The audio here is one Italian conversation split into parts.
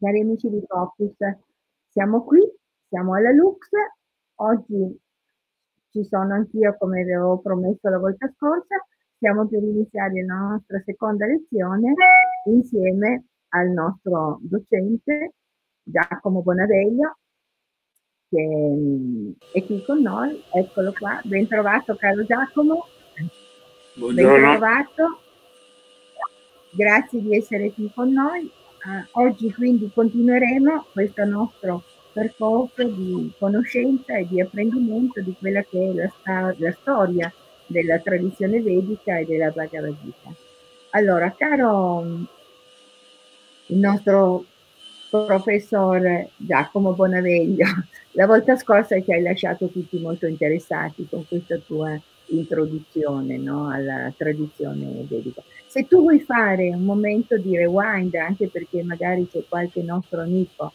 Cari amici di Focus, siamo qui, siamo alla Lux, oggi ci sono anch'io come avevo promesso la volta scorsa, stiamo per iniziare la nostra seconda lezione insieme al nostro docente Giacomo Bonaveglio che mm, è qui con noi, eccolo qua, ben trovato caro Giacomo, Buongiorno. ben trovato, grazie di essere qui con noi. Uh, oggi quindi continueremo questo nostro percorso di conoscenza e di apprendimento di quella che è la, sta- la storia della tradizione vedica e della Bhagavad Gita. Allora, caro il nostro professor Giacomo Bonaveglio, la volta scorsa ci hai lasciato tutti molto interessati con questa tua introduzione no, alla tradizione vedica. Se tu vuoi fare un momento di rewind, anche perché magari c'è qualche nostro amico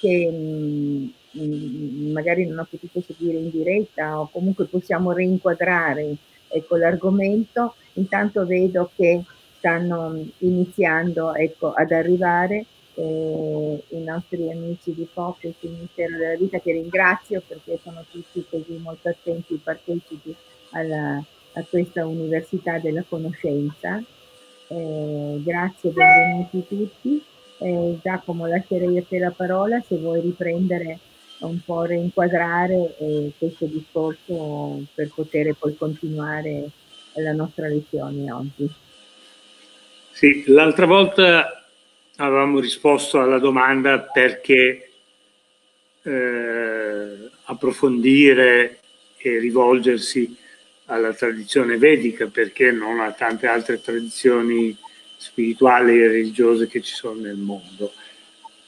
che mh, mm, mm, magari non ha potuto seguire in diretta o comunque possiamo reinquadrare ecco, l'argomento, intanto vedo che stanno iniziando ecco, ad arrivare eh, i nostri amici di Focus, il Ministero della Vita, che ringrazio perché sono tutti così molto attenti partecipi alla, a questa Università della Conoscenza. Eh, grazie, benvenuti tutti. Eh, Giacomo, lascerei a te la parola se vuoi riprendere un po' reinquadrare eh, questo discorso per poter poi continuare la nostra lezione oggi. Sì, l'altra volta avevamo risposto alla domanda perché eh, approfondire e rivolgersi alla tradizione vedica perché non a tante altre tradizioni spirituali e religiose che ci sono nel mondo.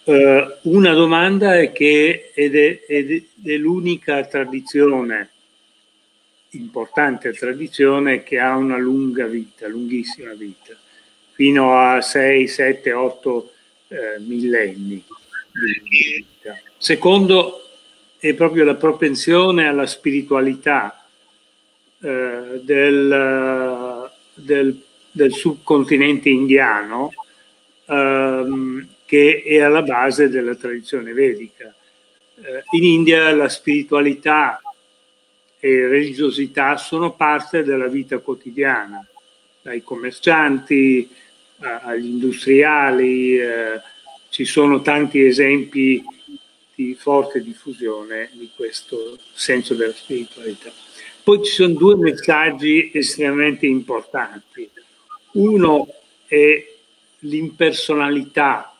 Uh, una domanda è che ed è, ed è l'unica tradizione, importante tradizione, che ha una lunga vita, lunghissima vita, fino a 6, 7, 8 eh, millenni di vita. Secondo è proprio la propensione alla spiritualità eh, del, del, del, subcontinente indiano ehm, che è alla base della tradizione vedica. Eh, in India la spiritualità e religiosità sono parte della vita quotidiana, dai commercianti agli industriali, eh, ci sono tanti esempi di forte diffusione di questo senso della spiritualità. Poi ci sono due messaggi estremamente importanti. Uno è l'impersonalità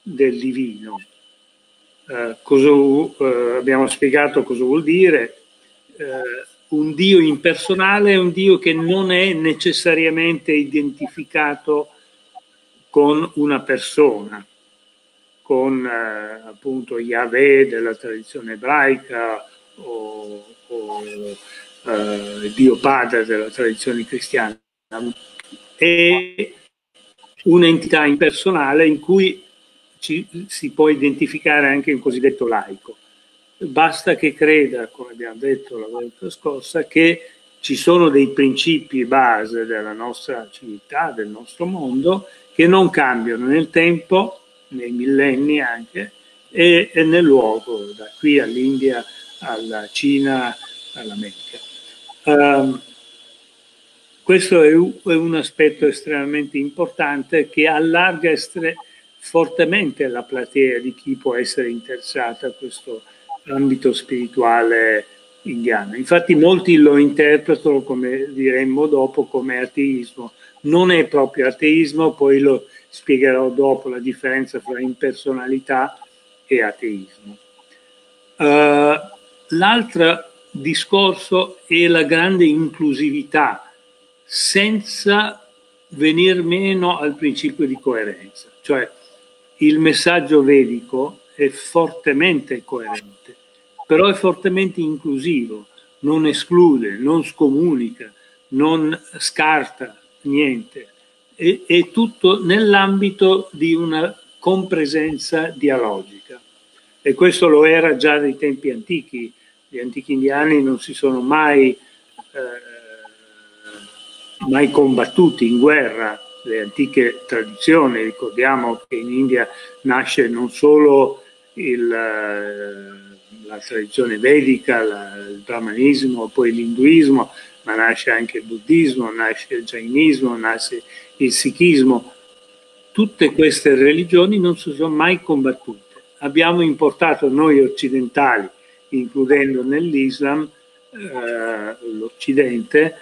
del divino. Eh, cosa, eh, abbiamo spiegato cosa vuol dire. Eh, un Dio impersonale è un Dio che non è necessariamente identificato con una persona, con eh, appunto Yahweh della tradizione ebraica o, o eh, Dio Padre della tradizione cristiana, è un'entità impersonale in cui ci, si può identificare anche un cosiddetto laico. Basta che creda, come abbiamo detto la volta scorsa, che ci sono dei principi base della nostra civiltà, del nostro mondo, che non cambiano nel tempo, nei millenni anche, e, e nel luogo, da qui all'India, alla Cina, all'America. Um, questo è un, è un, aspetto estremamente importante che allarga fortemente la platea di chi può essere interessato a questo ambito spirituale indiano. Infatti molti lo interpretano, come diremmo dopo, come ateismo. Non è proprio ateismo, poi lo spiegherò dopo la differenza tra impersonalità e ateismo. Uh, l'altra discorso è la grande inclusività senza venir meno al principio di coerenza. Cioè il messaggio vedico è fortemente coerente, però è fortemente inclusivo, non esclude, non scomunica, non scarta niente. È, è tutto nell'ambito di una compresenza dialogica. E questo lo era già dai tempi antichi gli antichi indiani non si sono mai, eh, mai combattuti in guerra, le antiche tradizioni. Ricordiamo che in India nasce non solo il, eh, la tradizione vedica, la, il brahmanismo, poi l'induismo, ma nasce anche il buddismo, nasce il jainismo, nasce il sikhismo. Tutte queste religioni non si sono mai combattute. Abbiamo importato noi occidentali, includendo nell'Islam, eh, l'Occidente,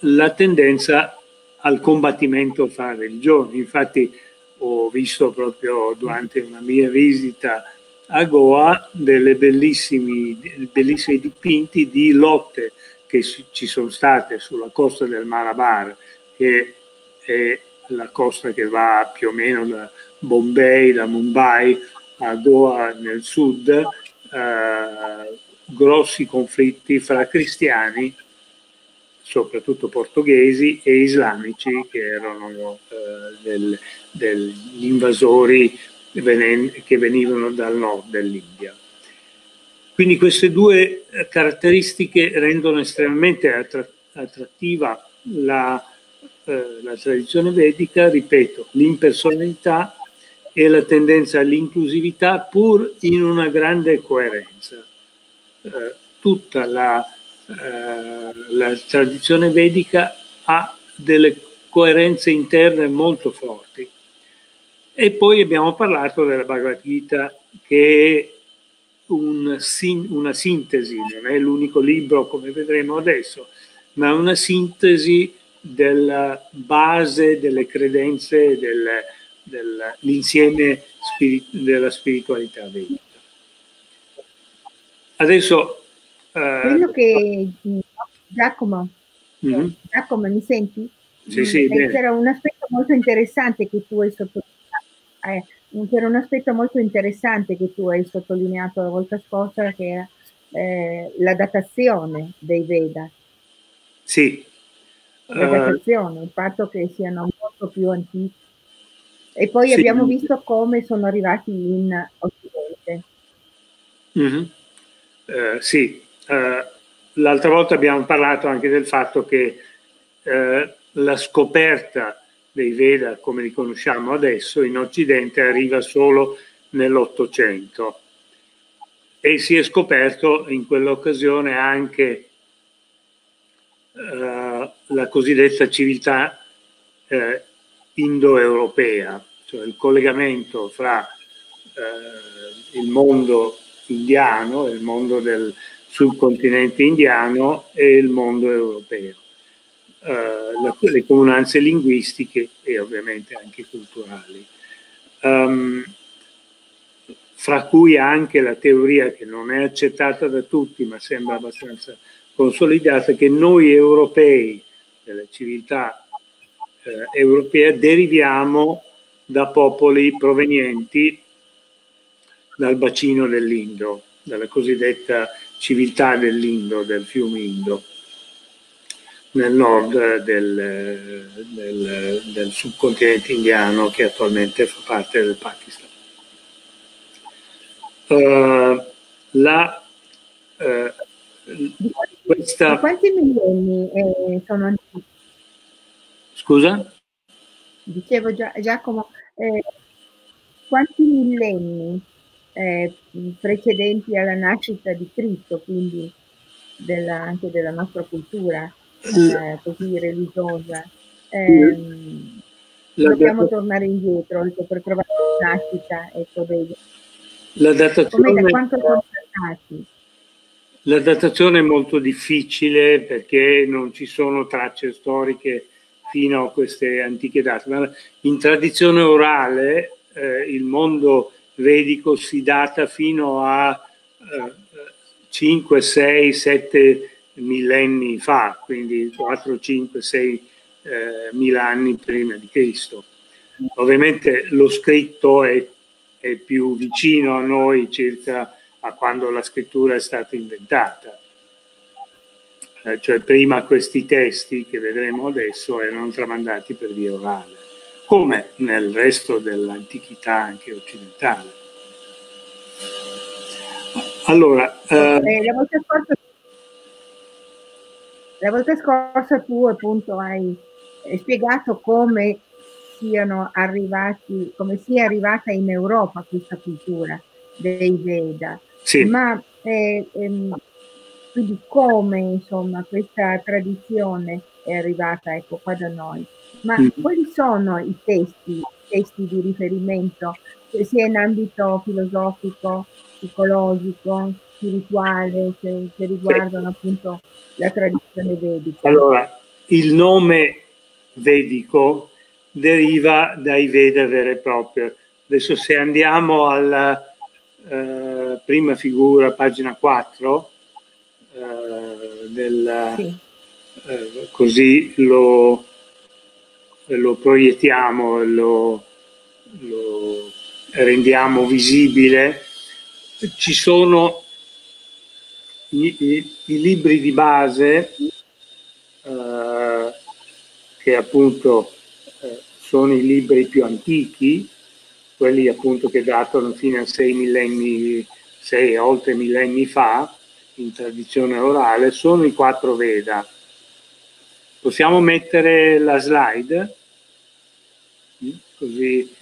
la tendenza al combattimento fra religioni. Infatti ho visto proprio durante una mia visita a Goa delle bellissimi, bellissimi dipinti di lotte che ci sono state sulla costa del Malabar, che è la costa che va più o meno da Bombay, da Mumbai a Goa nel sud, eh, grossi conflitti fra cristiani, soprattutto portoghesi, e islamici, che erano eh, degli invasori che venivano dal nord dell'India. Quindi queste due caratteristiche rendono estremamente attrattiva la, eh, la tradizione vedica, ripeto, l'impersonalità e la tendenza all'inclusività pur in una grande coerenza. Eh, tutta la, eh, la tradizione vedica ha delle coerenze interne molto forti. E poi abbiamo parlato della Bhagavad Gita che è un, una sintesi, non è l'unico libro come vedremo adesso, ma una sintesi della base delle credenze del, dell'insieme spirit, della spiritualità vedica. Adesso... Uh, Quello che Giacomo, mm-hmm. Giacomo mi senti? Sì, sì, C'era un aspetto molto interessante che tu hai sottolineato. Eh, c'era un aspetto molto interessante che tu hai sottolineato la volta scorsa che era eh, la datazione dei Veda. Sì. La uh, datazione, il fatto che siano molto più antichi. E poi sì. abbiamo visto come sono arrivati in Occidente. Mm-hmm. Uh, sì, uh, l'altra volta abbiamo parlato anche del fatto che la scoperta dei Veda come li conosciamo adesso in Occidente arriva solo nell'Ottocento e si è scoperto in quell'occasione anche uh, la cosiddetta civiltà uh, indoeuropea, cioè il collegamento fra uh, il mondo indiano, il mondo del subcontinente indiano e il mondo europeo uh, le comunanze linguistiche e ovviamente anche culturali. Um, fra cui anche la teoria che non è accettata da tutti ma sembra abbastanza consolidata che noi europei della civiltà eh, europea deriviamo da popoli provenienti dal bacino dell'Indo, dalla cosiddetta civiltà dell'Indo, del fiume Indo nel nord del, del, del, subcontinente indiano che attualmente fa parte del Pakistan. Uh, la, uh, questa... Quanti millenni eh, sono? Scusa? Dicevo già, Giacomo, eh, quanti millenni eh, precedenti alla nascita di Cristo, quindi della, anche della nostra cultura, eh, così religiosa. Eh, dobbiamo data... tornare indietro ecco, per trovare la nascita ecco, dei... La datazione... da quanto sono stati? La datazione è molto difficile perché non ci sono tracce storiche fino a queste antiche date, ma in tradizione orale eh, il mondo vedico si data fino a eh, 5, 6, 7 millenni fa, quindi 4, 5, 6 eh, mila anni prima di Cristo. Ovviamente lo scritto è, è più vicino a noi circa a quando la scrittura è stata inventata. Eh, cioè prima questi testi che vedremo adesso erano tramandati per via orale, come nel resto dell'antichità anche occidentale. Allora, eh, la volta scorsa la volta scorsa tu appunto hai spiegato come siano arrivati, come sia arrivata in Europa questa cultura dei Veda, sì. ma eh, ehm, quindi come insomma questa tradizione è arrivata ecco qua da noi. Ma mm. quali sono i testi, testi di riferimento, sia in ambito filosofico, psicologico, spirituale, che, che riguardano appunto la tradizione vedica? Allora, il nome vedico deriva dai Veda vere e proprie. Adesso se andiamo alla eh, prima figura, pagina 4, eh, del, sì. eh, così lo, lo proiettiamo, lo, lo rendiamo visibile. Ci sono i, i, i libri di base eh, che appunto eh, sono i libri più antichi, quelli appunto che datano fino a sei millenni, sei oltre millenni fa, in tradizione orale, sono i quattro Veda. Possiamo mettere la slide? Così.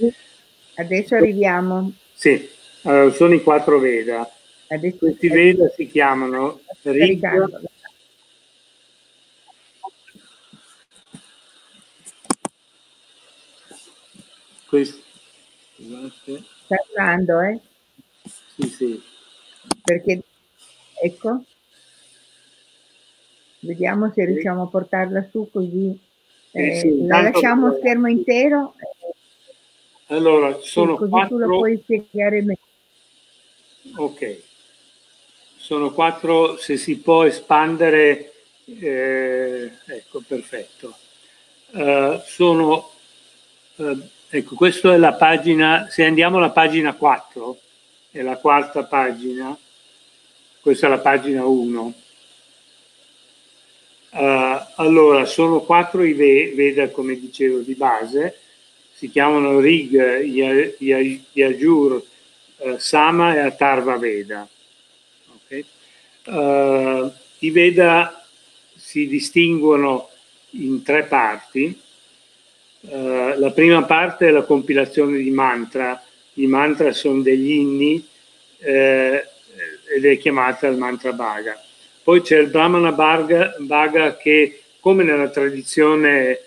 Adesso arriviamo. Sì, allora, sono i quattro Veda. Adesso Questi Veda si chiamano Rig, Questo, scusate. Sta andando, eh? Sì, sì. Perché, ecco, vediamo se riusciamo a portarla su così. Eh, sì, la lasciamo a schermo intero. Allora, sono così quattro... tu lo puoi spiegare meglio. Ok. Sono quattro, se si può espandere, eh, ecco, perfetto. Uh, sono uh, Ecco, questa è la pagina, se andiamo alla pagina 4, è la quarta pagina, questa è la pagina 1. Uh, eh, allora, sono quattro i Veda, come dicevo, di base, si chiamano Rig, Yajur, uh, Sama e Atharva Veda. Okay? Uh, I Veda si distinguono in tre parti, eh, la prima parte è la compilazione di mantra. I mantra sono degli inni eh, ed è chiamata il mantra Bhaga. Poi c'è il Brahmana Bhaga, Bhaga che, come nella tradizione eh,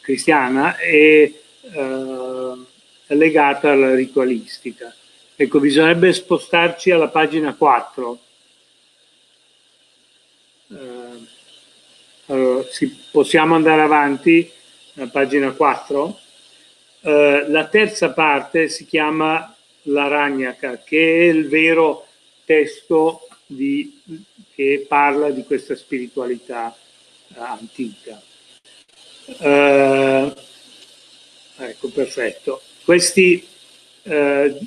cristiana, è eh, legata alla ritualistica. Ecco, bisognerebbe spostarci alla pagina 4. Uh, eh, allora, si, possiamo andare avanti pagina 4. Eh, la terza parte si chiama La Ragnaka, che è il vero testo di, che parla di questa spiritualità eh, antica. Eh, ecco, perfetto. Questi eh,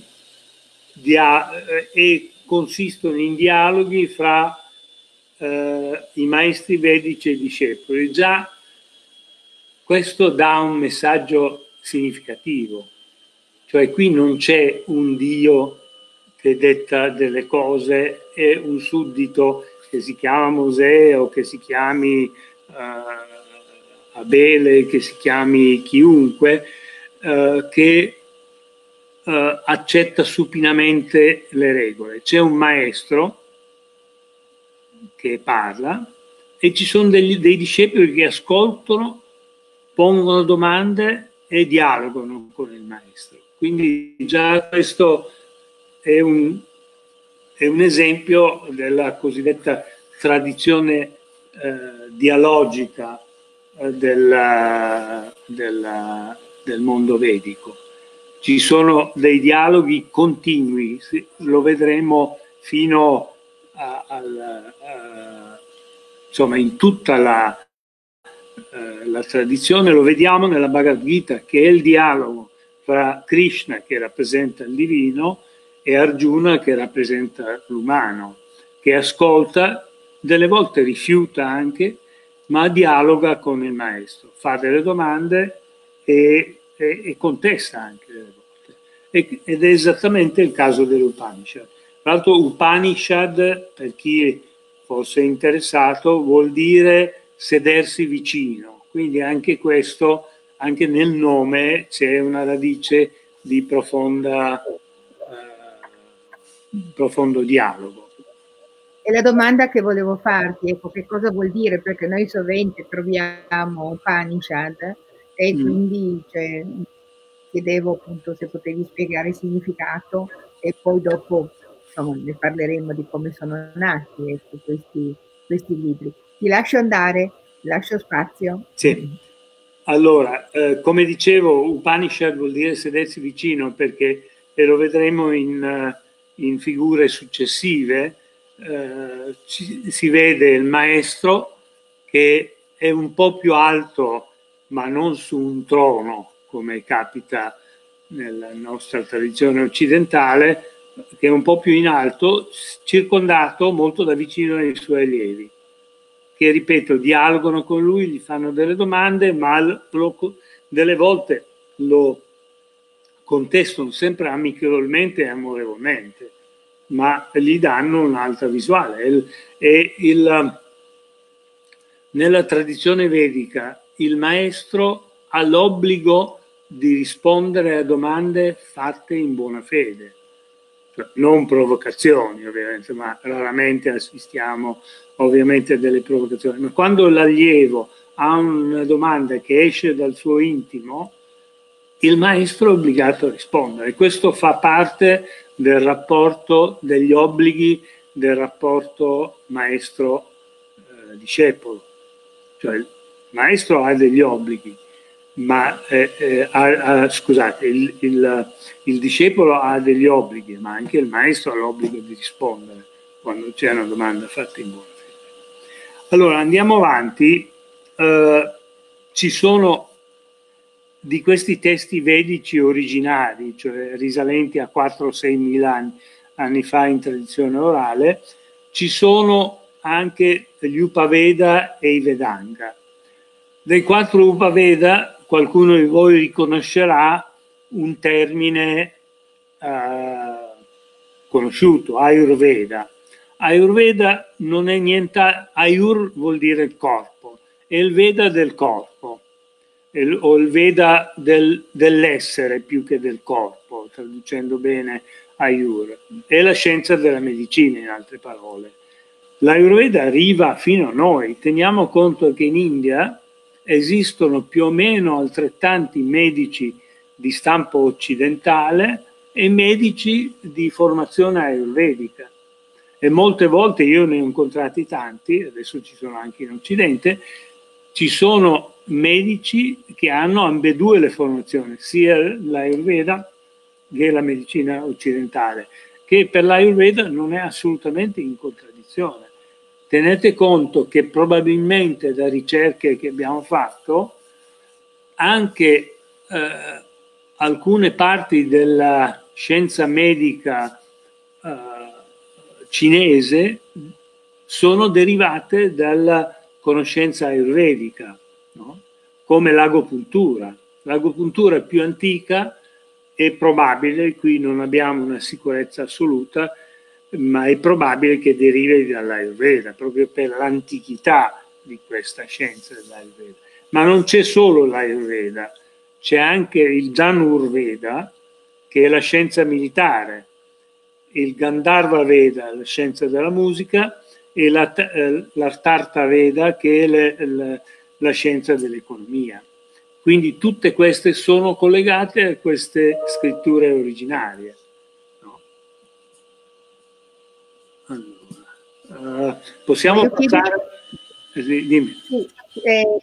dia- eh, e consistono in dialoghi fra eh, i maestri vedici e i discepoli. Già questo dà un messaggio significativo, cioè qui non c'è un Dio che detta delle cose e un suddito che si chiama Mosè o che si chiami uh, Abele, che si chiami chiunque, uh, che uh, accetta supinamente le regole. C'è un maestro che parla e ci sono degli, dei discepoli che ascoltano pongono domande e dialogano con il maestro. Quindi già questo è un, è un esempio della cosiddetta tradizione eh, dialogica eh, della, della, del mondo vedico. Ci sono dei dialoghi continui, lo vedremo fino a, a, a, insomma in tutta la, eh, la tradizione, lo vediamo nella Bhagavad Gita, che è il dialogo fra Krishna, che rappresenta il divino, e Arjuna, che rappresenta l'umano, che ascolta, delle volte rifiuta anche, ma dialoga con il maestro, fa delle domande e, e, e contesta anche delle volte. E, ed è esattamente il caso dell'Upanishad. Tra l'altro Upanishad, per chi fosse interessato, vuol dire sedersi vicino. Quindi anche questo anche nel nome c'è una radice di profonda, profondo dialogo. E la domanda che volevo farti, ecco, che cosa vuol dire? Perché noi sovente troviamo Upanishad e mm. quindi cioè, chiedevo appunto se potevi spiegare il significato e poi dopo insomma, ne parleremo di come sono nati ecco, questi, questi libri. Ti lascio andare, lascio spazio. Sì. Allora, eh, come dicevo, Upanishad vuol dire sedersi vicino perché, e lo vedremo in, eh, in figure successive, eh, ci, si vede il maestro che è un po' più alto, ma non su un trono, come capita nella nostra tradizione occidentale, che è un po' più in alto, circondato molto da vicino dai suoi allievi, che, ripeto, dialogano con lui, gli fanno delle domande, ma lo, delle volte lo contestano sempre amichevolmente e amorevolmente ma gli danno un'altra visuale. E il, nella tradizione vedica il maestro ha l'obbligo di rispondere a domande fatte in buona fede, cioè, non provocazioni ovviamente, ma raramente assistiamo ovviamente a delle provocazioni. Ma quando l'allievo ha una domanda che esce dal suo intimo, il maestro è obbligato a rispondere. Questo fa parte del rapporto degli obblighi del rapporto maestro-discepolo. Eh, cioè il maestro ha degli obblighi, ma eh, eh, ha, scusate, il, il, il, discepolo ha degli obblighi, ma anche il maestro ha l'obbligo di rispondere quando c'è una domanda fatta in buona fede. Allora andiamo avanti. Eh, ci sono di questi testi vedici originari, cioè risalenti a 4 o 6 mila anni, anni fa in tradizione orale, ci sono anche gli Upaveda e i Vedanga. Dei quattro Upaveda qualcuno di voi riconoscerà un termine eh, conosciuto, Ayurveda. Ayurveda non è niente, Ayur vuol dire corpo, è il Veda del corpo o il Veda del, dell'essere più che del corpo, traducendo bene Ayur. È la scienza della medicina, in altre parole. L'Ayurveda arriva fino a noi. Teniamo conto che in India esistono più o meno altrettanti medici di stampo occidentale e medici di formazione ayurvedica. E molte volte io ne ho incontrati tanti, adesso ci sono anche in Occidente, ci sono medici che hanno ambedue le formazioni, sia l'Ayurveda che la medicina occidentale, che per l'Ayurveda non è assolutamente in contraddizione. Tenete conto che probabilmente da ricerche che abbiamo fatto, anche eh, alcune parti della scienza medica eh, cinese sono derivate dalla conoscenza ayurvedica, no? come l'agopuntura. L'agopuntura è più antica è probabile, qui non abbiamo una sicurezza assoluta, ma è probabile che derivi dall'Ayurveda, proprio per l'antichità di questa scienza dell'Ayurveda. Ma non c'è solo l'Ayurveda, c'è anche il Dhanurveda, che è la scienza militare, il Gandharva Veda, la scienza della musica, e la, eh, l'Artarta Veda che è le, le, la scienza dell'economia. Quindi tutte queste sono collegate a queste scritture originarie. No? Allora, uh, possiamo passare... Sì, dimmi. Sì, eh,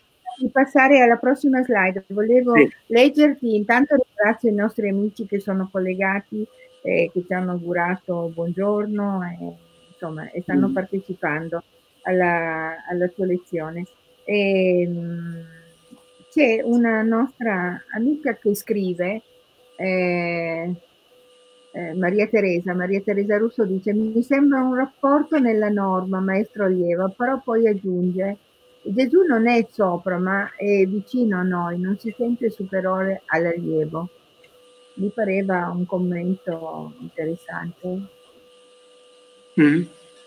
passare alla prossima slide. Volevo sì. leggerti, intanto ringrazio i nostri amici che sono collegati, eh, che ci hanno augurato buongiorno. E insomma, e stanno mm. partecipando alla, alla tua lezione. E, ehm, c'è una nostra amica che scrive, eh, eh, Maria Teresa, Maria Teresa Russo dice, mi sembra un rapporto nella norma, maestro allievo, però poi aggiunge, Gesù non è sopra, ma è vicino a noi, non si sente superiore all'allievo. Mi pareva un commento interessante. Mm.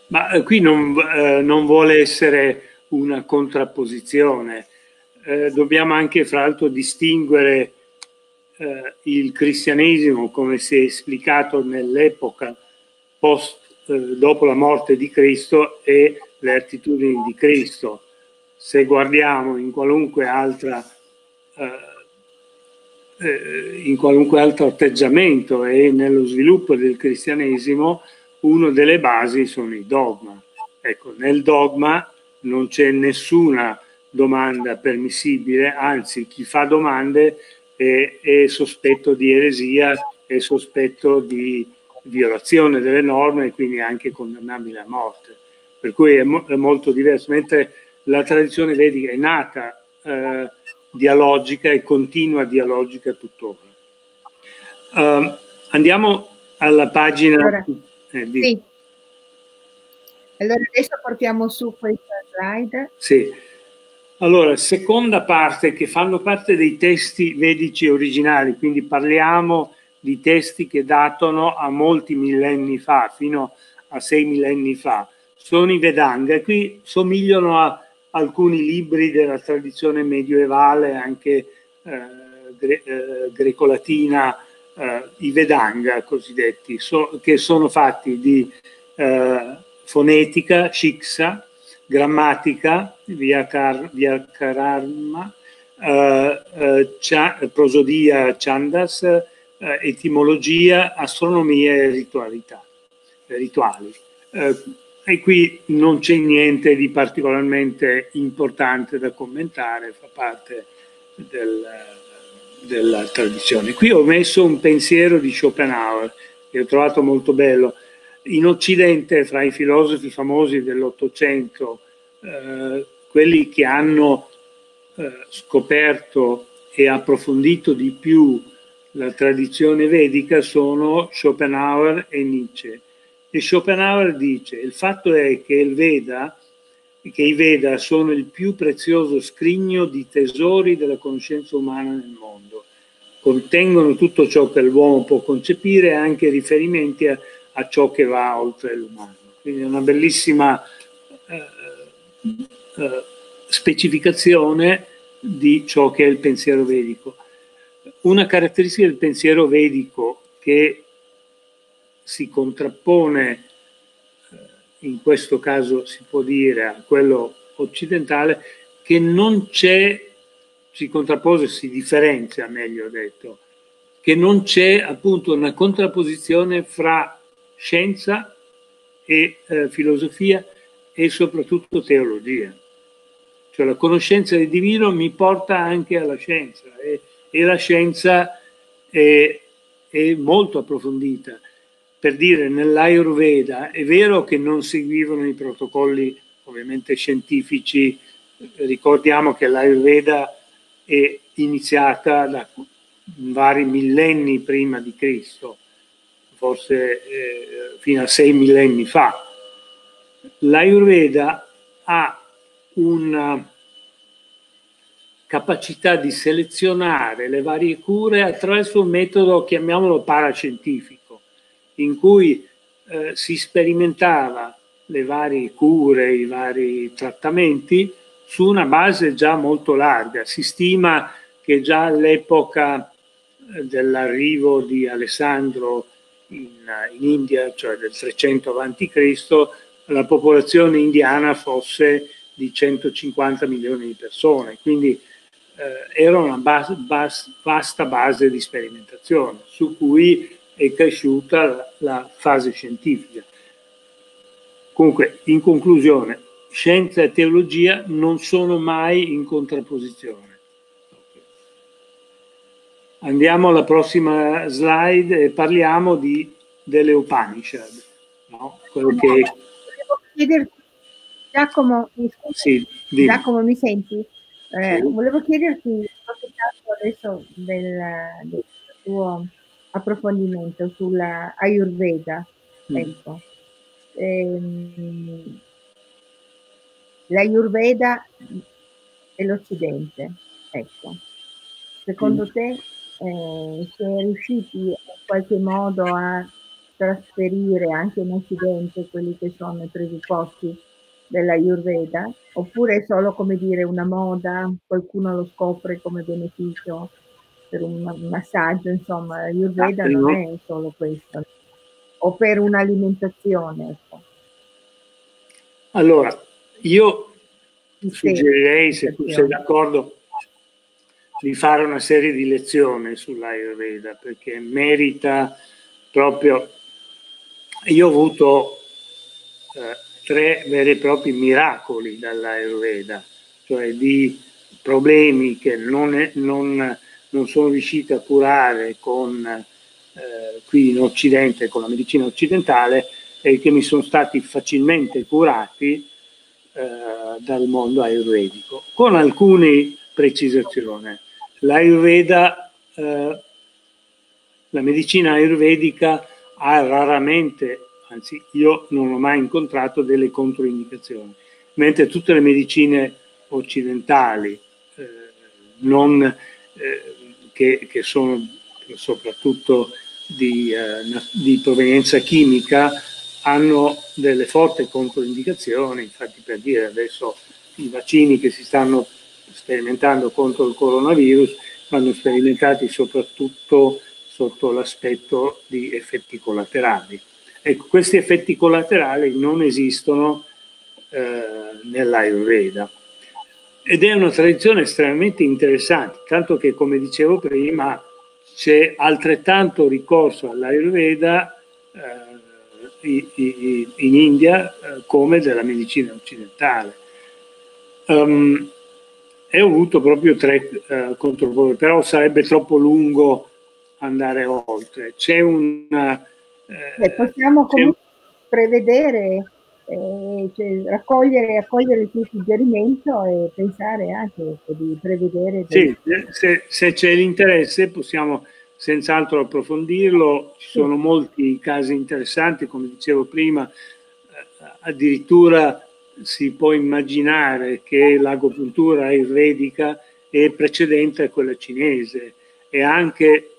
Ma eh, qui non, eh, non, vuole essere una contrapposizione. eh, dobbiamo anche fra l'altro distinguere eh, il cristianesimo, come si è esplicato nell'epoca post, eh, dopo la morte di Cristo, e le attitudini di Cristo. Se guardiamo in qualunque altra eh, eh, in qualunque altro atteggiamento e nello sviluppo del cristianesimo, una delle basi sono i dogma. Ecco, nel dogma non c'è nessuna domanda permissibile, anzi chi fa domande è, è sospetto di eresia, è sospetto di violazione delle norme e quindi anche condannabile a morte. Per cui è, mo è molto diverso, mentre la tradizione vedica è nata eh, dialogica e continua dialogica tuttora. Uh, andiamo alla pagina... Allora, eh, di... sì. Allora adesso portiamo su questa slide. Sì. Allora, seconda parte che fanno parte dei testi vedici originali, quindi parliamo di testi che datano a molti millenni fa, fino a sei millenni fa. Sono i Vedanga qui somigliano a alcuni libri della tradizione medievale, anche eh, gre eh, grecolatina, eh, i Vedanga cosiddetti, so che sono fatti di eh, fonetica, shiksa, grammatica, vyakararma, eh, eh, prosodia, chandas, etimologia, astronomia e ritualità, rituali e qui non c'è niente di particolarmente importante da commentare, fa parte del, della tradizione. Qui ho messo un pensiero di Schopenhauer che ho trovato molto bello. In Occidente, fra i filosofi famosi dell'Ottocento, eh, quelli che hanno eh, scoperto e approfondito di più la tradizione vedica sono Schopenhauer e Nietzsche e Schopenhauer dice, il fatto è che il Veda, che i Veda sono il più prezioso scrigno di tesori della conoscenza umana nel mondo. Contengono tutto ciò che l'uomo può concepire e anche riferimenti a, a ciò che va oltre l'umano. Quindi è una bellissima eh, eh, specificazione di ciò che è il pensiero vedico. Una caratteristica del pensiero vedico che si contrappone, eh, in questo caso si può dire, a quello occidentale, che non c'è, si contrappone, si differenzia meglio detto, che non c'è appunto una contrapposizione fra scienza e eh, filosofia e soprattutto teologia. Cioè la conoscenza del divino mi porta anche alla scienza e, e la scienza è, è molto approfondita. Per dire nell'Ayurveda è vero che non seguivano i protocolli ovviamente scientifici, ricordiamo che l'Ayurveda è iniziata da vari millenni prima di Cristo, forse eh, fino a sei millenni fa. L'Ayurveda ha una capacità di selezionare le varie cure attraverso un metodo, chiamiamolo parascientifico in cui eh, si sperimentava le varie cure, i vari trattamenti su una base già molto larga. Si stima che già all'epoca eh, dell'arrivo di Alessandro in, in, India, cioè del 300 a.C., la popolazione indiana fosse di 150 milioni di persone, quindi eh, era una base, bas, vasta base di sperimentazione su cui è cresciuta la fase scientifica. Comunque, in conclusione, scienza e teologia non sono mai in contrapposizione. Andiamo alla prossima slide e parliamo di, delle Upanishad. No? Quello che... Volevo chiederti, Giacomo, sì, Giacomo mi senti? Eh, sì. Volevo chiederti adesso del, del tuo approfondimento sulla Ayurveda. Mm. Ecco. Ehm, L'Ayurveda e l'Occidente. Ecco. Secondo mm. te eh, si è riusciti in qualche modo a trasferire anche in Occidente quelli che sono i presupposti della Ayurveda oppure è solo come dire una moda, qualcuno lo scopre come beneficio per un massaggio, insomma, Ayurveda ah, non è solo questo, o per un'alimentazione. Ecco. Allora, io suggerirei, se tu sei d'accordo, di fare una serie di lezioni sull'Ayurveda perché merita proprio. Io ho avuto eh, tre veri e propri miracoli dall'Ayurveda, cioè di problemi che non, non, non sono riusciti a curare con, eh, qui in Occidente, con la medicina occidentale, e che mi sono stati facilmente curati eh, dal mondo ayurvedico, con alcune precisazioni. L'Ayurveda, eh, la medicina ayurvedica ha raramente, anzi io non ho mai incontrato delle controindicazioni, mentre tutte le medicine occidentali, eh, non, eh, che, che, sono soprattutto di, eh, di provenienza chimica, hanno delle forti controindicazioni, infatti per dire adesso i vaccini che si stanno sperimentando contro il coronavirus vanno sperimentati soprattutto sotto l'aspetto di effetti collaterali. Ecco, questi effetti collaterali non esistono eh, nell'Ayurveda ed è una tradizione estremamente interessante, tanto che come dicevo prima c'è altrettanto ricorso all'Ayurveda eh, in India eh, come della medicina occidentale. Um, e ho avuto proprio tre uh, controprove, però sarebbe troppo lungo andare oltre. C'è un... Eh, possiamo comunque un... prevedere, eh, cioè, raccogliere, accogliere il tuo suggerimento e pensare anche di prevedere... Sì, se, se c'è l'interesse possiamo senz'altro approfondirlo, ci sono molti casi interessanti, come dicevo prima, eh, addirittura si può immaginare che l'agopuntura ayurvedica è precedente a quella cinese e anche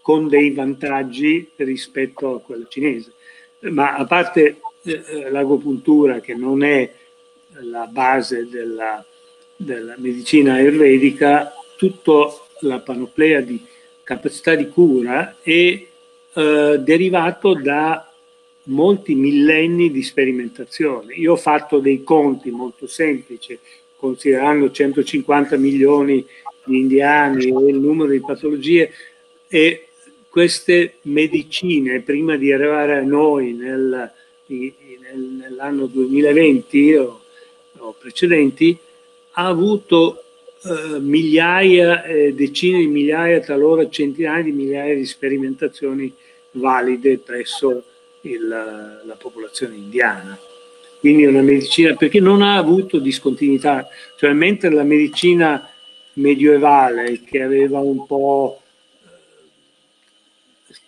con dei vantaggi rispetto a quella cinese. Ma a parte eh, l'agopuntura, che non è la base della, della medicina ayurvedica, tutta la panoplea di capacità di cura è eh, derivato da molti millenni di sperimentazione. Io ho fatto dei conti molto semplici, considerando 150 milioni di indiani e il numero di patologie e queste medicine, prima di arrivare a noi nel, nell'anno 2020 o, o precedenti, ha avuto eh, migliaia, eh, decine di migliaia, talora centinaia di migliaia di sperimentazioni valide presso il, la popolazione indiana. Quindi una medicina, perché non ha avuto discontinuità, cioè mentre la medicina medievale che aveva un po' eh,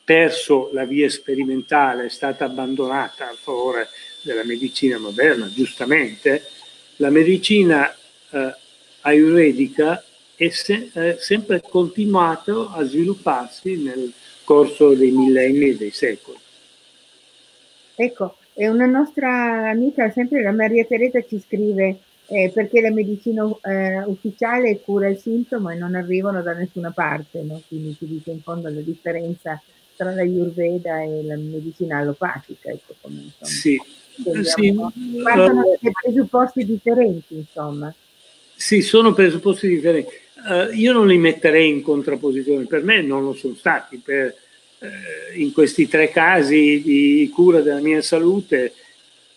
perso la via sperimentale, è stata abbandonata a favore della medicina moderna, giustamente, la medicina eh, ayurvedica è, se, è sempre continuato a svilupparsi nel corso dei millenni e dei secoli. Ecco, e una nostra amica, sempre la Maria Teresa, ci scrive eh, perché la medicina eh, ufficiale cura il sintomo e non arrivano da nessuna parte, no? quindi si dice in fondo la differenza tra la Ayurveda e la medicina allopatica. Ecco, come, insomma, sì, sì. Partono da presupposti differenti, insomma. Sì, sono presupposti differenti. Uh, io non li metterei in contrapposizione, per me non lo sono stati. Per, uh, in questi tre casi di cura della mia salute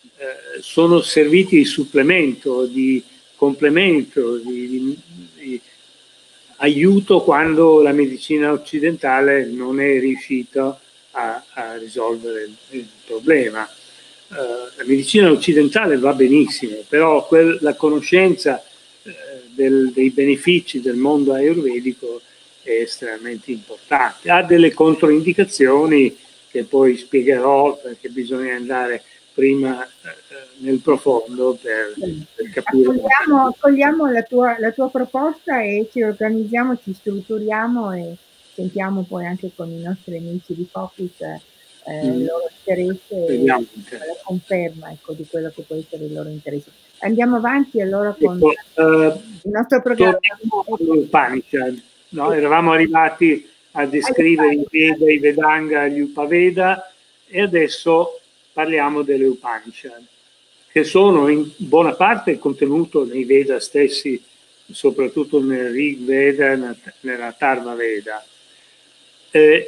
uh, sono serviti di supplemento, di complemento, di, di, di, aiuto quando la medicina occidentale non è riuscita a, a risolvere il, il problema. la medicina occidentale va benissimo, però quel, la conoscenza del, dei benefici del mondo ayurvedico è estremamente importante. Ha delle controindicazioni che poi spiegherò perché bisogna andare prima eh, nel profondo per, per capire. Accogliamo, accogliamo la, tua, la, tua, proposta e ci organizziamo, ci strutturiamo e sentiamo poi anche con i nostri amici di Focus eh, il loro interesse e la conferma ecco, di quello che può essere il loro interesse. Andiamo avanti allora con ecco, il nostro programma. Upanishad, no? Eravamo arrivati a descrivere i Veda, i Vedanga, gli Upaveda e adesso parliamo delle Upanishad, che sono in buona parte contenute nei Veda stessi, soprattutto nel Rig Veda nella Tarva Veda. Eh,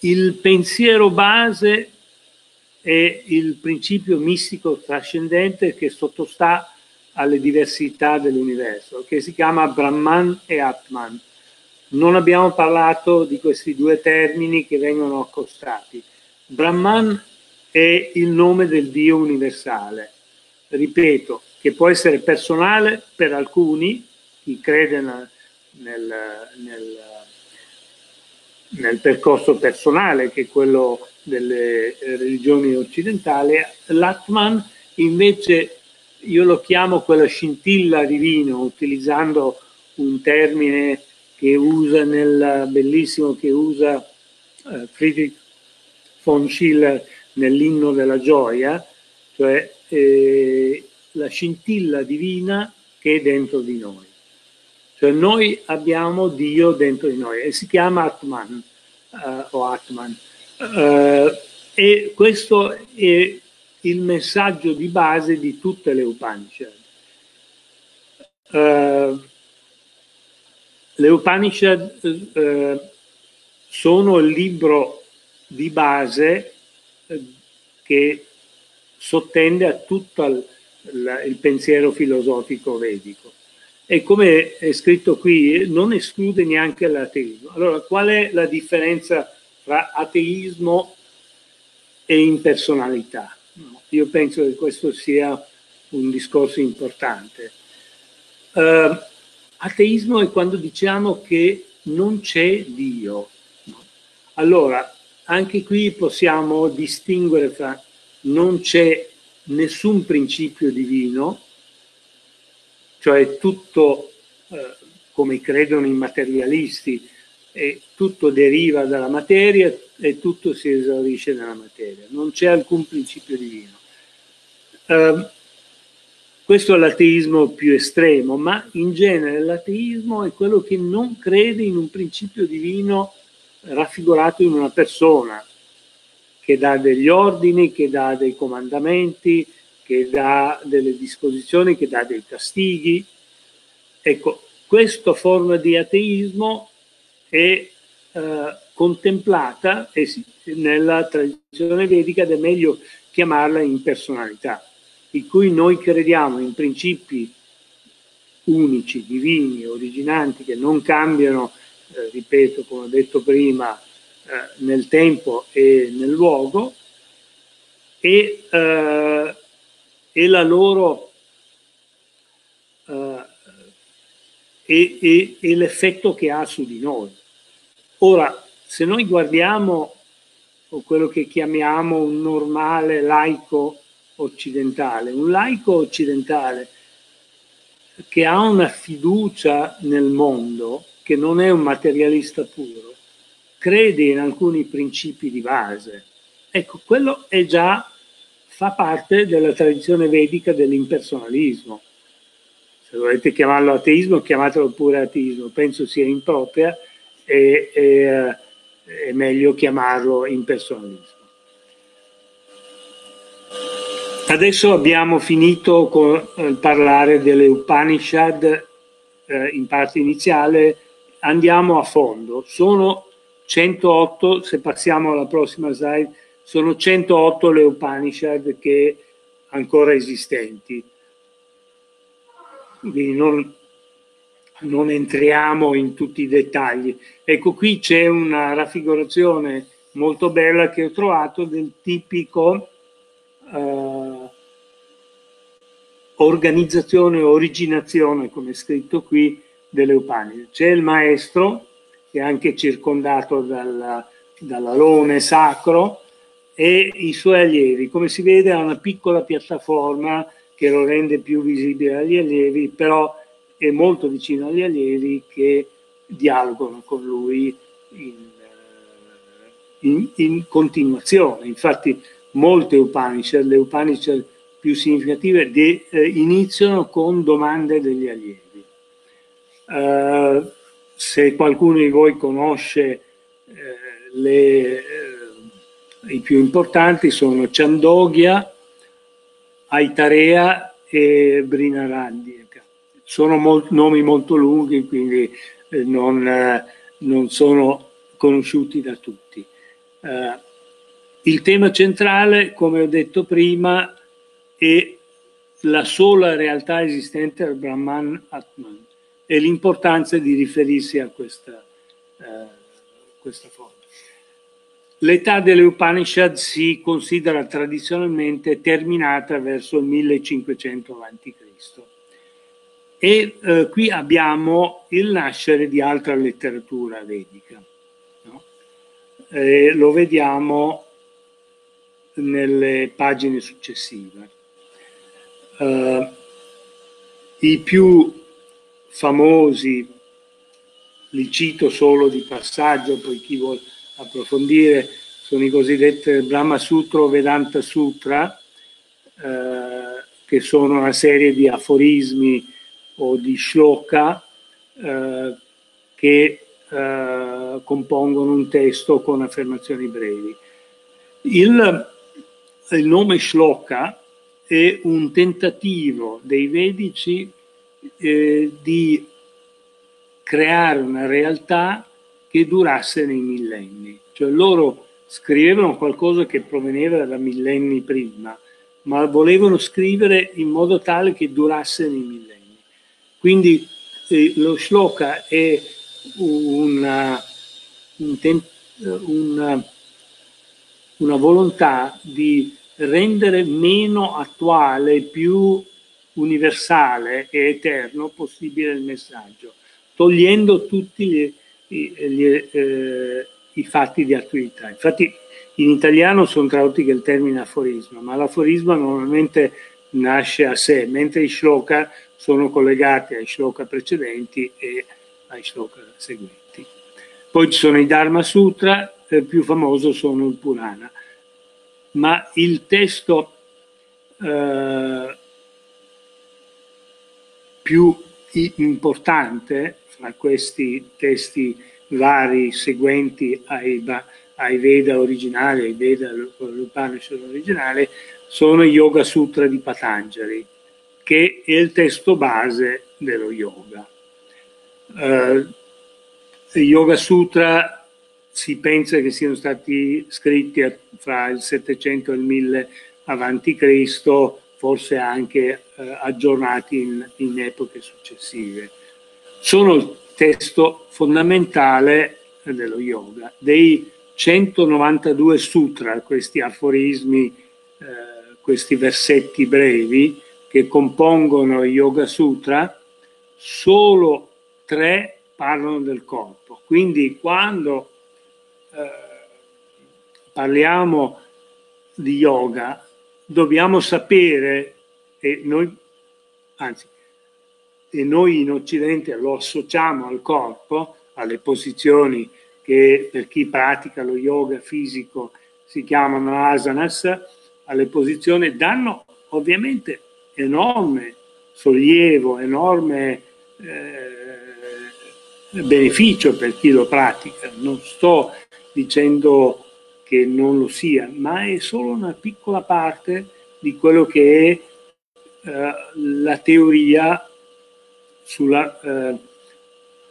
il pensiero base è il principio mistico trascendente che sottostà alle diversità dell'universo, che si chiama Brahman e Atman. Non abbiamo parlato di questi due termini che vengono accostati. Brahman è il nome del Dio universale, ripeto, che può essere personale per alcuni, chi crede nel, nel, nel percorso personale, che è quello delle religioni occidentali, l'Atman invece io lo chiamo quella scintilla divina, utilizzando un termine che usa nel bellissimo che usa eh, Friedrich von Schiller nell'inno della gioia, cioè eh, la scintilla divina che è dentro di noi. Cioè noi abbiamo Dio dentro di noi e si chiama Atman uh, o Atman. Uh, e questo è il messaggio di base di tutte le Upanishad. Le Upanishad sono il libro di base che sottende a tutto il, il pensiero filosofico vedico e come è scritto qui non esclude neanche l'ateismo. Allora qual è la differenza tra ateismo e impersonalità? io penso che questo sia un discorso importante. Uh, ateismo è quando diciamo che non c'è Dio. Allora, anche qui possiamo distinguere fra non c'è nessun principio divino, cioè tutto, eh, come credono i materialisti, e tutto deriva dalla materia e tutto si esaurisce nella materia, non c'è alcun principio divino. Eh, questo è l'ateismo più estremo, ma in genere l'ateismo è quello che non crede in un principio divino raffigurato in una persona, che dà degli ordini, che dà dei comandamenti, che dà delle disposizioni, che dà dei castighi. Ecco, questa forma di ateismo è eh, contemplata e nella tradizione vedica ed è meglio chiamarla impersonalità, in cui noi crediamo in principi unici, divini, originanti, che non cambiano, eh, ripeto, come ho detto prima, eh, nel tempo e nel luogo, e eh, e la loro uh, e, e, e l'effetto che ha su di noi. Ora, se noi guardiamo quello che chiamiamo un normale laico occidentale, un laico occidentale che ha una fiducia nel mondo, che non è un materialista puro, crede in alcuni principi di base. Ecco, quello è già fa parte della tradizione vedica dell'impersonalismo. Se volete chiamarlo ateismo, chiamatelo pure ateismo, penso sia impropria e, e eh, è meglio chiamarlo impersonalismo. Adesso abbiamo finito con eh, parlare delle Upanishad eh, in parte iniziale, andiamo a fondo. Sono 108, se passiamo alla prossima slide, sono 108 le Upanishad che ancora esistenti. Quindi non, non entriamo in tutti i dettagli. Ecco, qui c'è una raffigurazione molto bella che ho trovato del tipico eh, organizzazione, originazione, come è scritto qui, delle Upanishad. C'è il maestro, che è anche circondato dal, dall'alone sacro, e i suoi allievi. Come si vede ha una piccola piattaforma che lo rende più visibile agli allievi, però è molto vicino agli allievi che dialogano con lui in, in, in continuazione. Infatti molte Upanishad, le Upanishad più significative, de, eh, iniziano con domande degli allievi. Uh, se qualcuno di voi conosce eh, le, eh, i più importanti sono Chandogya, Aitarea e Brinarandika. Sono mol nomi molto lunghi, quindi eh, non, eh, non, sono conosciuti da tutti. Eh, il tema centrale, come ho detto prima, è la sola realtà esistente al Brahman Atman e l'importanza di riferirsi a questa, eh, questa forma. L'età delle Upanishad si considera tradizionalmente terminata verso il 1500 a.C. E eh, qui abbiamo il nascere di altra letteratura vedica. No? Eh, lo vediamo nelle pagine successive. Uh, I più famosi, li cito solo di passaggio, poi chi vuole approfondire, sono i cosiddetti Brahma Sutra o Vedanta Sutra, eh, che sono una serie di aforismi o di shloka eh, che eh, compongono un testo con affermazioni brevi. Il, il nome shloka è un tentativo dei vedici eh, di creare una realtà che durasse nei millenni. Cioè loro scrivevano qualcosa che proveniva da millenni prima, ma volevano scrivere in modo tale che durasse nei millenni. Quindi eh, lo shloka è una, una, una volontà di rendere meno attuale, più universale e eterno possibile il messaggio, togliendo tutti gli, gli, eh, i fatti di attualità. Infatti in italiano sono tradotti che il termine aforisma, ma l'aforisma normalmente nasce a sé, mentre i shloka sono collegati ai shloka precedenti e ai shloka seguenti. Poi ci sono i Dharma Sutra, il più famoso sono il Purana, ma il testo eh, più importante fra questi testi vari seguenti ai, ai Veda originali, ai Veda l'Upanishad originale, sono i Yoga Sutra di Patanjali, che è il testo base dello yoga. Uh, yoga Sutra si pensa che siano stati scritti fra il 700 e il 1000 avanti Cristo forse anche eh, aggiornati in, in, epoche successive. Sono il testo fondamentale dello yoga. Dei 192 sutra, questi aforismi, eh, questi versetti brevi che compongono il Yoga Sutra, solo tre parlano del corpo. Quindi quando eh, parliamo di yoga dobbiamo sapere, e noi, anzi, e noi in Occidente lo associamo al corpo, alle posizioni che per chi pratica lo yoga fisico si chiamano asanas, alle posizioni danno ovviamente enorme sollievo, enorme eh, beneficio per chi lo pratica. Non sto dicendo che non lo sia, ma è solo una piccola parte di quello che è eh, la teoria sulla, eh,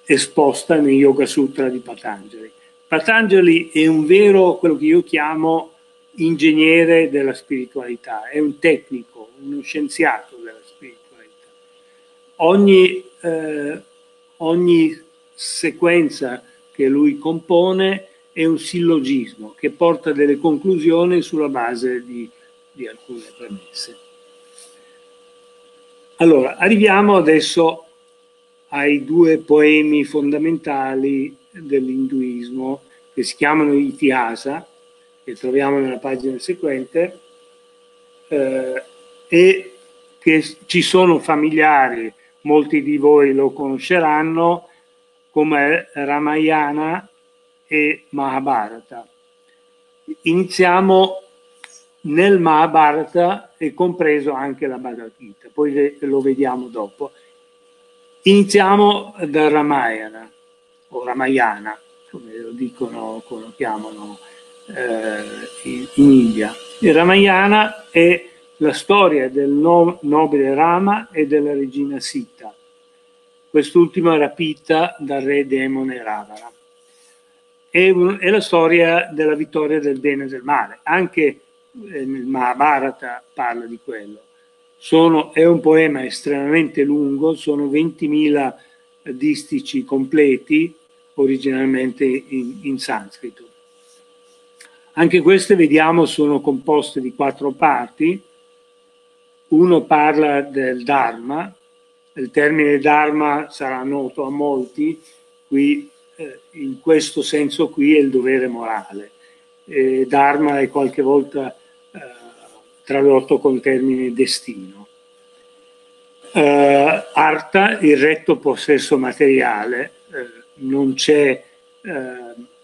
esposta nel Yoga Sutra di Patanjali. Patanjali è un vero, quello che io chiamo ingegnere della spiritualità, è un tecnico, uno scienziato della spiritualità. Ogni, eh, ogni sequenza che lui compone è un sillogismo che porta delle conclusioni sulla base di, di alcune premesse. Allora, arriviamo adesso ai due poemi fondamentali dell'induismo che si chiamano Itihasa, che troviamo nella pagina seguente, eh, e che ci sono familiari, molti di voi lo conosceranno, come Ramayana e Mahabharata. iniziamo nel Mahabharata e compreso anche la Bhagavad Gita, poi lo vediamo dopo. Iniziamo dal Ramayana o Ramayana, come lo dicono, come lo chiamano eh, in, in India. Il Ramayana è la storia del no, nobile Rama e della regina Sita, quest'ultima rapita dal re demone Ravana. È, è, la storia della vittoria del bene e del male, anche eh, Mahabharata parla di quello. Sono, è un poema estremamente lungo, sono 20.000 distici completi, originalmente in, in sanscrito. Anche queste, vediamo, sono composte di quattro parti. Uno parla del Dharma, il termine Dharma sarà noto a molti, qui eh, in questo senso qui è il dovere morale. Eh, dharma è qualche volta eh, tradotto con termine destino. Eh, arta, il retto possesso materiale, eh, non c'è eh,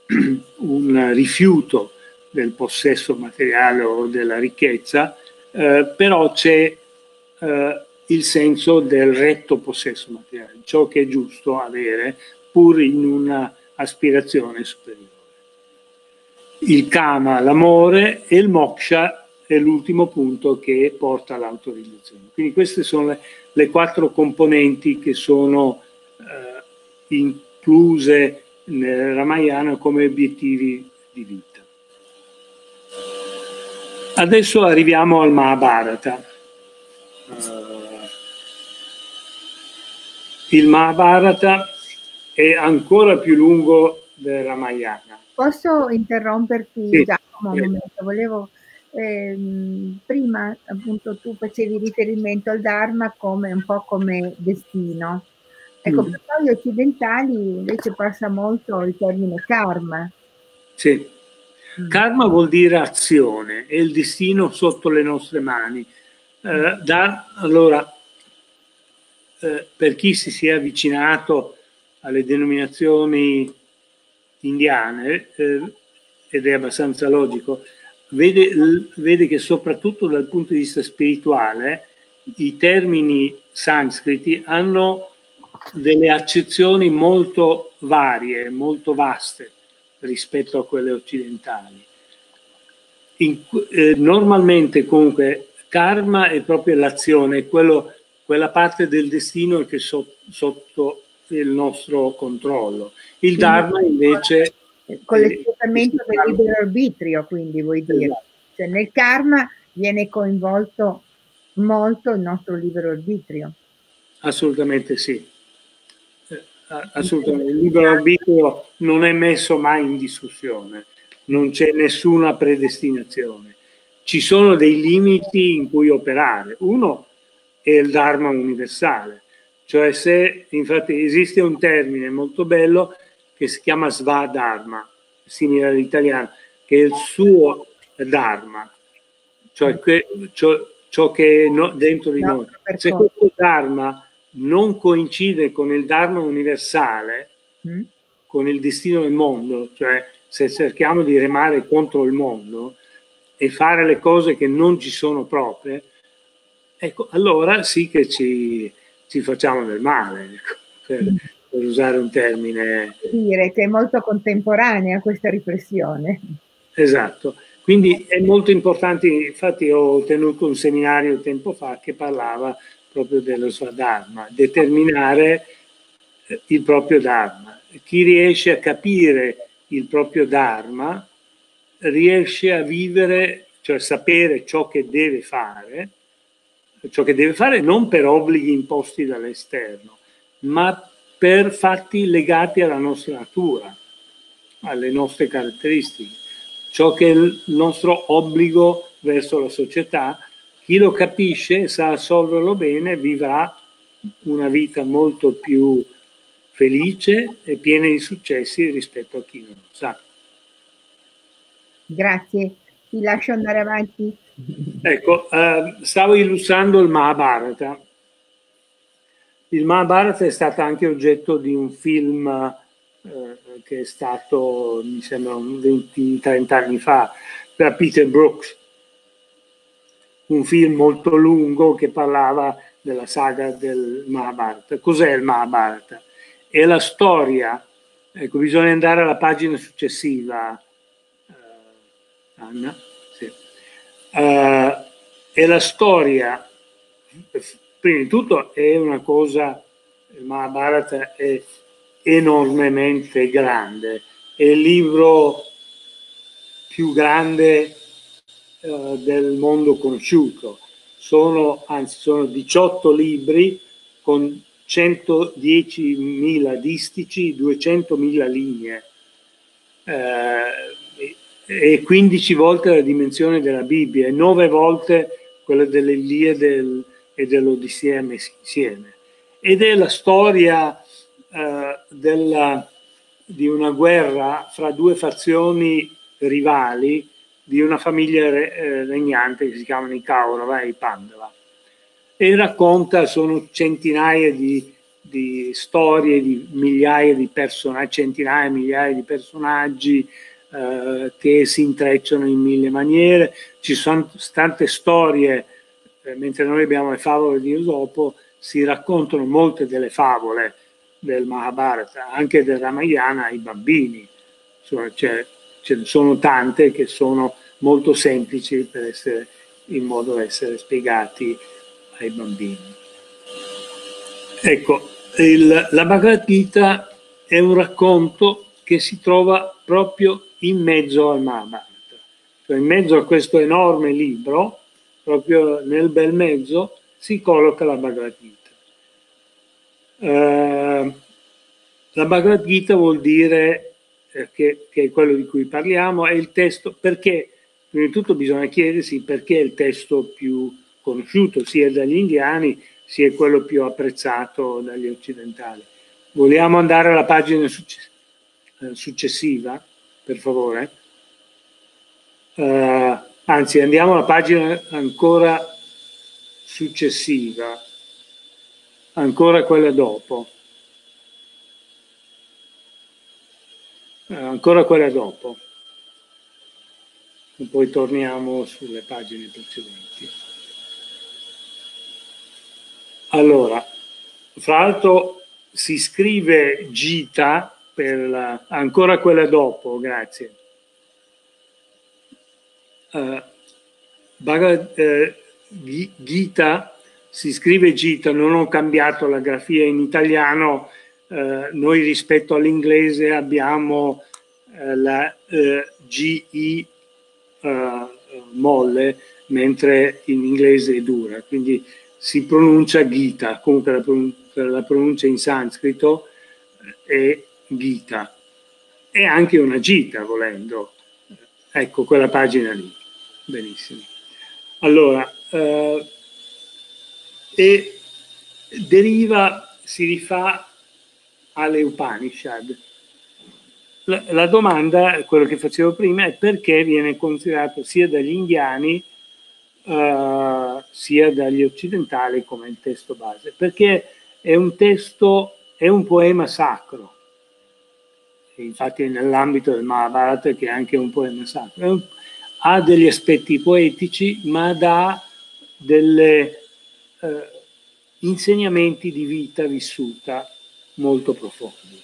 un rifiuto del possesso materiale o della ricchezza, però c'è il senso del retto possesso materiale, ciò che è giusto avere pur in un'aspirazione superiore. Il kama, l'amore e il moksha è l'ultimo punto che porta all'autorizzazione. Quindi queste sono le, le quattro componenti che sono eh, incluse nel Ramayana come obiettivi di vita. Adesso arriviamo al Mahabharata. Uh, il Mahabharata è ancora più lungo del Ramayana. Posso interromperti sì. Giacomo un momento? Volevo, ehm, prima appunto tu facevi riferimento al Dharma come un po' come destino. Ecco, mm. per noi occidentali invece passa molto il termine karma. Sì. Mm. Karma vuol dire azione, è il destino sotto le nostre mani. Eh, da, allora, eh, per chi si sia avvicinato alle denominazioni indiane, eh, ed è abbastanza logico, vede, vede, che soprattutto dal punto di vista spirituale i termini sanscriti hanno delle accezioni molto varie, molto vaste rispetto a quelle occidentali. In, eh, normalmente comunque karma è proprio l'azione, quello, quella parte del destino che so, sotto il nostro controllo. Il Dharma invece... Con l'espletamento del libero arbitrio, quindi vuoi dire. Esatto. Cioè, nel karma viene coinvolto molto il nostro libero arbitrio. Assolutamente sì. Eh, assolutamente. Il libero arbitrio non è messo mai in discussione, non c'è nessuna predestinazione. Ci sono dei limiti in cui operare. Uno è il Dharma universale, cioè se, infatti esiste un termine molto bello che si chiama Svadharma, simile all'italiano, che è il suo Dharma, cioè che, ciò, ciò, che è no, dentro di noi. Se questo Dharma non coincide con il Dharma universale, mm. con il destino del mondo, cioè se cerchiamo di remare contro il mondo e fare le cose che non ci sono proprie, ecco, allora sì che ci, ci facciamo del male, ecco, per, per, usare un termine. Dire che è molto contemporanea questa riflessione. Esatto, quindi è molto importante, infatti ho tenuto un seminario tempo fa che parlava proprio dello Swadharma, determinare eh, il proprio Dharma. Chi riesce a capire il proprio Dharma riesce a vivere, cioè sapere ciò che deve fare, ciò che deve fare non per obblighi imposti dall'esterno, ma per fatti legati alla nostra natura, alle nostre caratteristiche. Ciò che è il nostro obbligo verso la società, chi lo capisce e sa assolverlo bene vivrà una vita molto più felice e piena di successi rispetto a chi non lo sa. Grazie, ti lascio andare avanti. Ecco, eh, stavo illustrando il Mahabharata. Il Mahabharata è stato anche oggetto di un film eh, che è stato, mi sembra, 20-30 anni fa, da Peter Brooks, un film molto lungo che parlava della saga del Mahabharata. Cos'è il Mahabharata? È la storia, ecco, bisogna andare alla pagina successiva, uh, Anna, uh, è la storia, prima di tutto è una cosa, il Mahabharata è enormemente grande, è il libro più grande uh, del mondo conosciuto. Sono, anzi, sono 18 libri con 110.000 distici, 200.000 linee eh, e 15 volte la dimensione della Bibbia e 9 volte quella dell'Iliade e dell'Odissea insieme. Ed è la storia eh, della, di una guerra fra due fazioni rivali di una famiglia re, eh, regnante che si chiamano i Kaurava e i Pandava. E racconta, sono centinaia di, di storie, di migliaia di personaggi, centinaia, migliaia di personaggi eh, che si intrecciano in mille maniere. Ci sono tante storie, eh, mentre noi abbiamo le favole di Esopo, si raccontano molte delle favole del Mahabharata, anche del Ramayana ai bambini. Cioè, ce ne sono tante che sono molto semplici per essere, in modo da essere spiegati ai bambini. Ecco, il, la Bhagavad Gita è un racconto che si trova proprio in mezzo al Mahabharata, cioè in mezzo a questo enorme libro, proprio nel bel mezzo, si colloca la Bhagavad Gita. Uh, la Bhagavad Gita vuol dire eh, che, che, è quello di cui parliamo, è il testo, perché prima di tutto bisogna chiedersi perché è il testo più conosciuto sia dagli indiani sia quello più apprezzato dagli occidentali. Vogliamo andare alla pagina eh, successiva, per favore? Uh, anzi, andiamo alla pagina ancora successiva, ancora quella dopo. Eh, ancora quella dopo. E poi torniamo sulle pagine precedenti. Allora, fra l'altro si scrive Gita per la, ancora quella dopo, grazie. Uh, Bhagavad, uh, Gita si scrive Gita, non ho cambiato la grafia in italiano eh, noi rispetto all'inglese abbiamo eh, la eh, GI eh, molle, mentre in inglese è dura, quindi si pronuncia Gita, comunque la, pronun la pronuncia in sanscrito è Gita, e anche una Gita volendo. Ecco quella pagina lì, benissimo. Allora, eh, e deriva, si rifà alle Upanishad. La, la, domanda, quello che facevo prima, è perché viene considerato sia dagli indiani uh, sia dagli occidentali come il testo base? Perché è un testo, è un poema sacro. Infatti nell'ambito del Mahabharata che è anche un poema sacro. Ha degli aspetti poetici, ma dà degli uh, insegnamenti di vita vissuta molto profondi.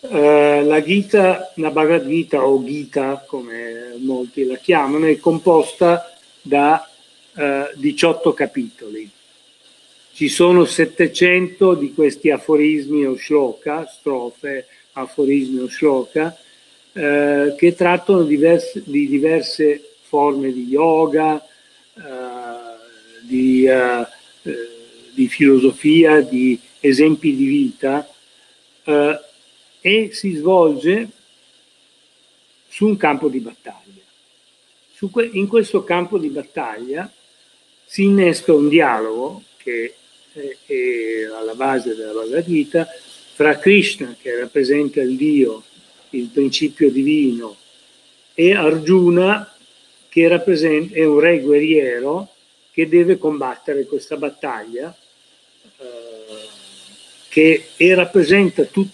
Uh, la Gita, la Bhagavad Gita o Gita, come molti la chiamano, è composta da eh, 18 capitoli. Ci sono 700 di questi aforismi o shloka, strofe, aforismi o shloka, uh, che trattano diverse, di diverse forme di yoga, di, di filosofia, di esempi di vita eh, e si svolge su un campo di battaglia. Que in questo campo di battaglia si innesca un dialogo che è, è alla base della Bhagavad Gita fra Krishna, che rappresenta il Dio, il principio divino, e Arjuna, che è un re guerriero che deve combattere questa battaglia che e rappresenta tut,